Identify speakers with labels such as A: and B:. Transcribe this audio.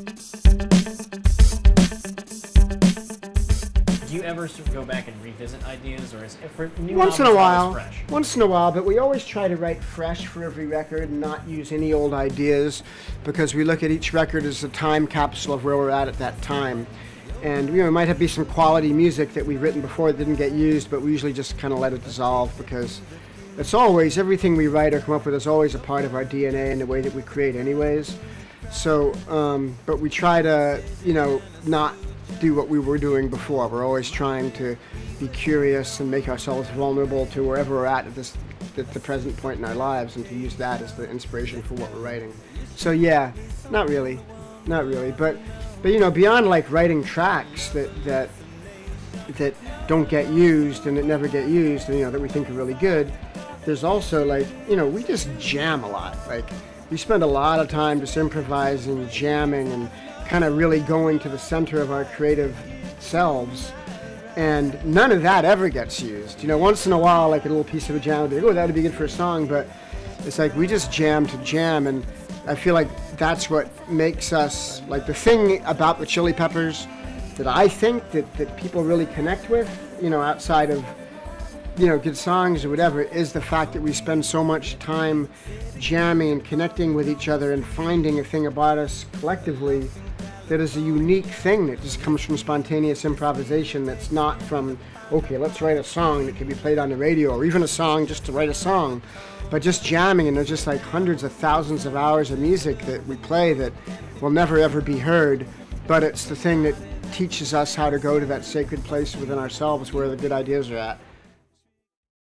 A: Do you ever go back and revisit ideas, or is it for new
B: Once in a while, once in a while, but we always try to write fresh for every record and not use any old ideas, because we look at each record as a time capsule of where we're at at that time. And you know, it might have be some quality music that we've written before that didn't get used, but we usually just kind of let it dissolve because it's always everything we write or come up with is always a part of our DNA and the way that we create, anyways. So, um, but we try to, you know, not do what we were doing before. We're always trying to be curious and make ourselves vulnerable to wherever we're at at this at the present point in our lives, and to use that as the inspiration for what we're writing. So yeah, not really, not really, but but you know, beyond like writing tracks that that that don't get used and that never get used, and you know that we think are really good. There's also like you know we just jam a lot. Like we spend a lot of time just improvising, jamming, and kind of really going to the center of our creative selves. And none of that ever gets used. You know, once in a while, like a little piece of a jam like, oh, that would be good for a song, but it's like we just jam to jam, and I feel like that's what makes us like the thing about the Chili Peppers that I think that, that people really connect with, you know, outside of you know good songs or whatever, is the fact that we spend so much time jamming and connecting with each other and finding a thing about us collectively that is a unique thing that just comes from spontaneous improvisation that's not from okay let's write a song that can be played on the radio or even a song just to write a song. But just jamming and there's just like hundreds of thousands of hours of music that we play that will never ever be heard. But it's the thing that teaches us how to go to that sacred place within ourselves where the good ideas are at